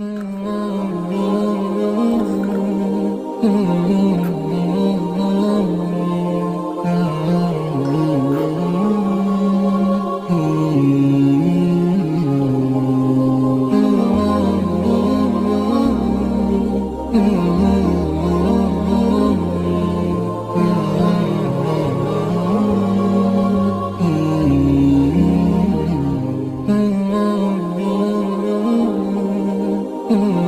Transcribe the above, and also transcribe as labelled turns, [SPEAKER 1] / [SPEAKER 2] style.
[SPEAKER 1] Mm-hmm. mm -hmm.